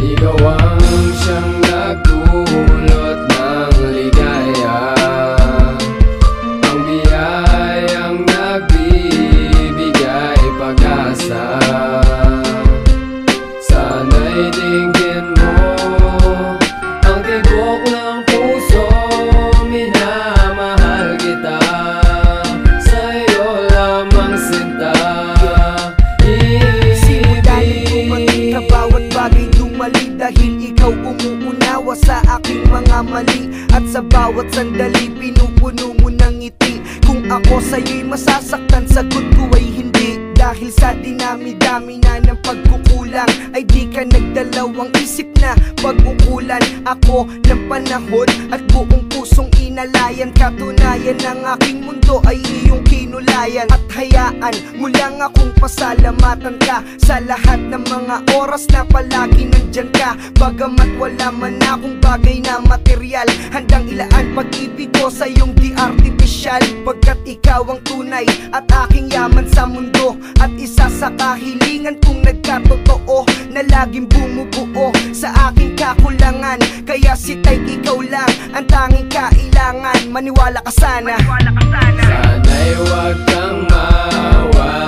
Ikaw ang sa bawat sandali pinupuno mo ng ngiti. Kung ako sa'yo'y masasaktan sagot ko ay hindi Dahil sa dinami-dami na ng pagkukulang Ay di ka nagdalawang isip na pag-ukulan Ako ng panahon at buong pusong inalayan Katunayan ng aking mundo ay iyong kinulayan. At hayaan mo lang akong pasalamatan ka Sa lahat ng mga oras na palagi nandyan ka. Bagamat wala man akong bagay na material Handang ilaan pag-ibig ko sa iyong di artificial Pagkat ikaw ang tunay at aking yaman sa mundo At isa sa kahilingan kong nagkatotoo Na laging bumubuo sa aking kakulangan. Kaya si Tay ikaw lang ang tanging kailangan. Maniwala ka sana. Sana'y huwag kang mawalay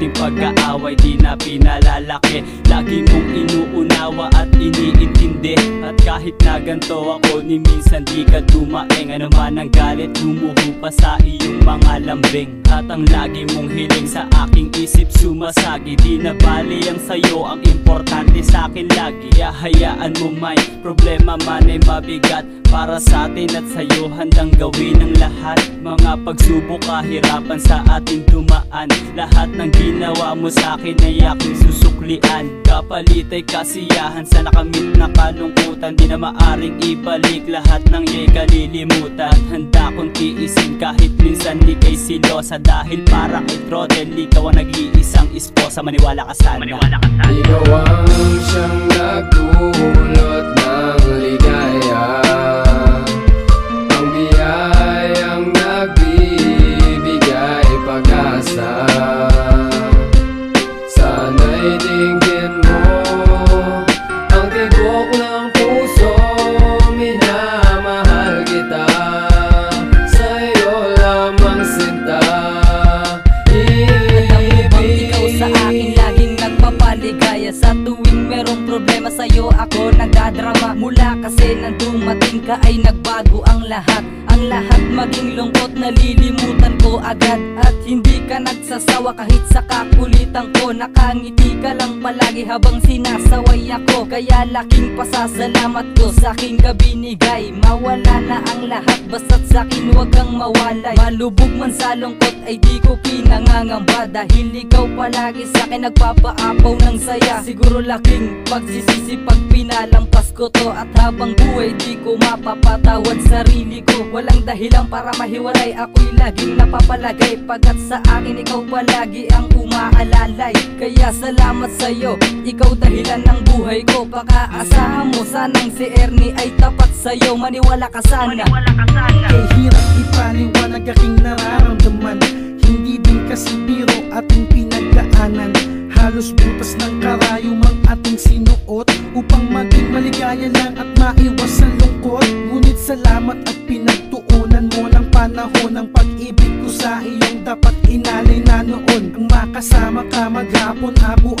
Ang konting pag-aaway di na pinalalaki. Lagi mong inuunawa at iniintindi. At kahit na ganito ako ni minsan di ka dumaeng Ano man ang galit lumuho pa sa iyong mga lambing. At ang lagi mong hiling sa aking isip sumasagi. Di na bali ang sayo ang importante sa akin lagi Hayaan mo may problema man ay mabigat Para sa atin at sa'yo. Handang gawin ang lahat. Mga pagsubok kahirapan sa ating dumaan. Lahat ng ginawa mo sa akin ay aking susuklian. Kapalit ay kasiyahan sa nakamit na kalungkutan. Di na maaring ibalik lahat ng iya'y kalilimutan. Handa kong tiisin kahit minsan di kay silosa. Dahil para kay Throttle ikaw ang nag-iisang esposa. Maniwala ka sana. Ikaw ang siyang nagdulot ng ligaya Cause kasi nang dumating ka ay nagbago ang lahat. Ang lahat maging lungkot nalilimutan ko agad. At hindi ka nagsasawa kahit sa kakulitan ko. Nakangiti ka lang palagi habang sinasaway ako. Kaya laking pasasalamat ko sa aking kabinigay. Mawala na ang lahat basta't sa akin huwag kang mawalay. Malubog man sa lungkot ay di ko pinangangamba. Dahil ikaw palagi sa akin nagpapaapaw ng saya. Siguro laking pagsisisi pag pinalampas ko to. At habang buhay di ko mapapatawad sarili ko. Walang dahilan para mahiwalay Ako'y laging napapalagay. Pagkat sa akin ikaw palagi ang umaalalay. Kaya salamat sa'yo Ikaw dahilan ng buhay ko. Pakaasahan mo sanang si Ernie ay tapat sa'yo. Maniwala ka sana. Kay hirap ipaliwanag panahon Ang pag-ibig ko sa iyong dapat inalay na noon Ang makasama ka maghapon ako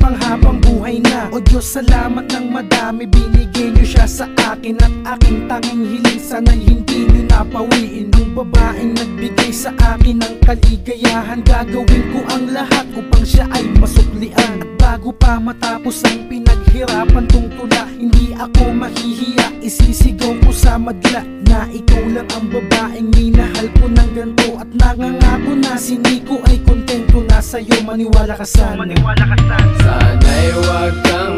panghabang buhay na. O Diyos salamat ng madami. Binigay niyo siya sa akin At aking tanging hiling. Sana'y hindi niyo napawiin. Ang babaeng nagbigay sa akin ng kaligayahan Gagawin ko ang lahat upang siya ay masuklian. At bago pa matapos ang pinaghirapan tong tula Hindi ako mahihiya, isisigaw ko sa madla Na ikaw lang ang babaeng minahal ko ng ganto. At nangangako na si Nico ay kontento na sa'yo Maniwala ka sana. Sana'y huwag kang